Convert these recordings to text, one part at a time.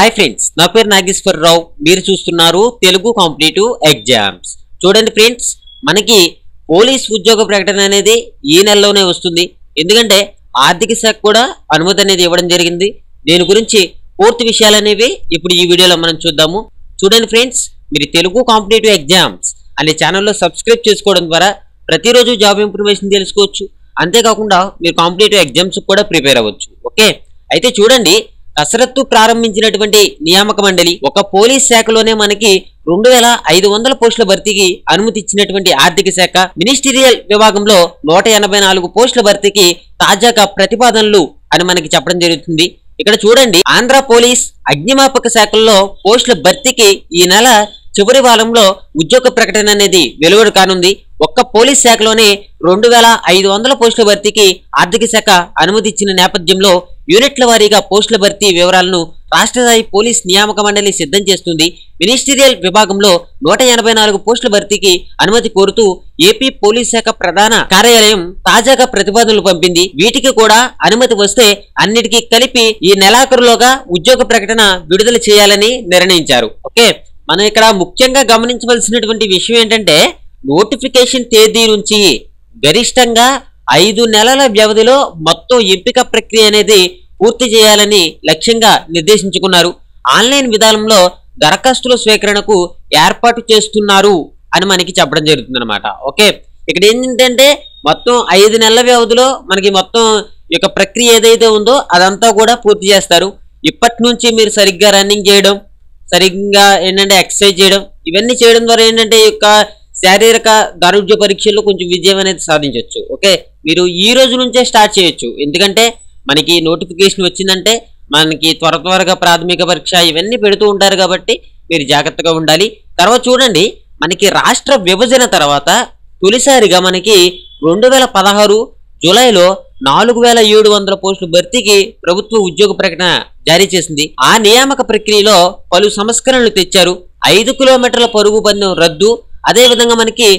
Hi friends నా పేరు నాగేశ్వరరావు మీరు చూస్తున్నారు తెలుగు కాంపిటేటివ్ ఎగ్జామ్స్. చూడండి ఫ్రెండ్స్ మనకి పోలీస్ ఉద్యోగ ప్రకటన అనేది ఈ నెలలోనే వస్తుంది. ఎందుకంటే ఆర్థిక శాఖ కూడా అనుమతి అనేది ఇవ్వడం జరిగింది. దీని గురించి పూర్తి విషయాలు అనేవి ఇప్పుడు ఈ వీడియోలో మనం చూద్దాము. చూడండి ఫ్రెండ్స్ మీరు తెలుగు కాంపిటేటివ్ ఎగ్జామ్స్ అనే ఛానల్లో సబ్స్క్రైబ్ చేసుకోవడం ద్వారా ప్రతిరోజు జాబ్ ఇన్ఫర్మేషన్ తెలుసుకోవచ్చు. అంతేకాకుండా మీరు కాంపిటేటివ్ ఎగ్జామ్స్ కూడా ప్రిపేర్ అవ్వచ్చు. ఓకే? అయితే చూడండి కసరత్తు ప్రారంభించినటువంటి నియామక మండలి ఒక పోలీస్ శాఖలోనే మనకి రెండు వేల ఐదు వందల పోస్టుల భర్తీకి అనుమతి ఇచ్చినటువంటి ఆర్థిక శాఖ మినిస్టీరియల్ విభాగంలో నూట ఎనభై నాలుగు పోస్టుల భర్తీకి తాజాగా ప్రతిపాదనలు అని మనకి చెప్పడం జరుగుతుంది. ఇక్కడ చూడండి ఆంధ్ర పోలీస్ అగ్నిమాపక శాఖల్లో పోస్టుల భర్తీకి ఈ నెల చివరి వారంలో ఉద్యోగ ప్రకటన అనేది వెలువడు కానుంది. ఒక్క పోలీస్ శాఖలోనే రెండు వేల ఐదు వందల పోస్టుల భర్తీకి ఆర్థిక శాఖ అనుమతి ఇచ్చిన నేపథ్యంలో యూనిట్ల వారీగా పోస్టుల భర్తీ వివరాలను రాష్ట్ర స్థాయి పోలీస్ నియామక మండలి సిద్ధం చేస్తుంది. మినిస్టీరియల్ విభాగంలో నూట ఎనభై నాలుగు పోస్టుల భర్తీకి అనుమతి కోరుతూ ఏపీ పోలీస్ శాఖ ప్రధాన కార్యాలయం తాజాగా ప్రతిపాదనలు పంపింది. వీటికి కూడా అనుమతి వస్తే అన్నిటికీ కలిపి ఈ నెలాఖరులోగా ఉద్యోగ ప్రకటన విడుదల చేయాలని నిర్ణయించారు. ఓకే. మనం ఇక్కడ ముఖ్యంగా గమనించవలసినటువంటి విషయం ఏంటంటే నోటిఫికేషన్ తేదీ నుంచి గరిష్టంగా ఐదు నెలల వ్యవధిలో మొత్తం ఎంపిక ప్రక్రియ అనేది పూర్తి చేయాలని లక్ష్యంగా నిర్దేశించుకున్నారు. ఆన్లైన్ విధానంలో దరఖాస్తుల స్వీకరణకు ఏర్పాటు చేస్తున్నారు అని మనకి చెప్పడం జరుగుతుంది ఓకే? ఇక్కడ ఏంటంటే మొత్తం ఐదు నెలల వ్యవధిలో మనకి మొత్తం యొక్క ప్రక్రియ ఏదైతే ఉందో అదంతా కూడా పూర్తి చేస్తారు. ఇప్పటి నుంచి మీరు సరిగ్గా రన్నింగ్ చేయడం సరిగ్గా ఏంటంటే ఎక్సర్సైజ్ చేయడం ఇవన్నీ చేయడం ద్వారా ఏంటంటే ఈ యొక్క శారీరక దారుఢ్య పరీక్షల్లో కొంచెం విజయం అనేది సాధించవచ్చు ఓకే? మీరు ఈ రోజు నుంచే స్టార్ట్ చేయొచ్చు. ఎందుకంటే మనకి నోటిఫికేషన్ వచ్చిందంటే మనకి త్వర త్వరగా ప్రాథమిక పరీక్ష ఇవన్నీ పెడుతూ ఉంటారు కాబట్టి మీరు జాగ్రత్తగా ఉండాలి. తర్వాత చూడండి మనకి రాష్ట్ర విభజన తర్వాత తొలిసారిగా మనకి రెండు వేల పదహారు జూలైలో నాలుగు వేల ఏడు వందల పోస్టుల భర్తీకి ప్రభుత్వ ఉద్యోగ ప్రకటన జారీ చేసింది. ఆ నియామక ప్రక్రియలో పలు సంస్కరణలు తెచ్చారు. ఐదు కిలోమీటర్ల పరుగు పందెం రద్దు అదేవిధంగా మనకి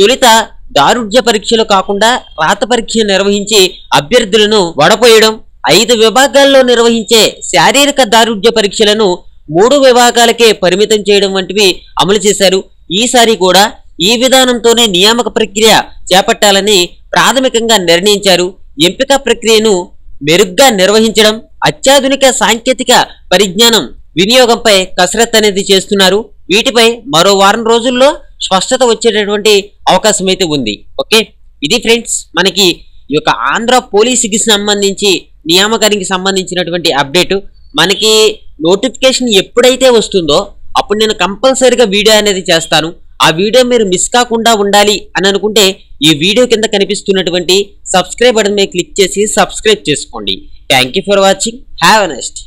తొలిత దారుఢ్య పరీక్షలు కాకుండా రాత పరీక్ష నిర్వహించి అభ్యర్థులను వడపోయడం ఐదు విభాగాల్లో నిర్వహించే శారీరక దారుఢ్య పరీక్షలను మూడు విభాగాలకే పరిమితం చేయడం వంటివి అమలు చేశారు. ఈసారి కూడా ఈ విధానంతోనే నియామక ప్రక్రియ చేపట్టాలని ప్రాథమికంగా నిర్ణయించారు. ఎంపిక ప్రక్రియను మెరుగ్గా నిర్వహించడం అత్యాధునిక సాంకేతిక పరిజ్ఞానం వినియోగంపై కసరత్ అనేది చేస్తున్నారు. వీటిపై మరో వారం రోజుల్లో స్పష్టత వచ్చేటటువంటి అవకాశం అయితే ఉంది. ఓకే? ఇది ఫ్రెండ్స్ మనకి ఈ యొక్క ఆంధ్ర పోలీసుకి సంబంధించి నియామకానికి సంబంధించినటువంటి అప్డేట్. మనకి నోటిఫికేషన్ ఎప్పుడైతే వస్తుందో అప్పుడు నేను కంపల్సరీగా వీడియో అనేది చేస్తాను. ఆ వీడియో మీరు మిస్ కాకుండా ఉండాలి అని అనుకుంటే ఈ వీడియో కింద కనిపిస్తున్నటువంటి సబ్స్క్రైబ్ బటన్ మీద క్లిక్ చేసి సబ్స్క్రైబ్ చేసుకోండి. Thank you for watching have next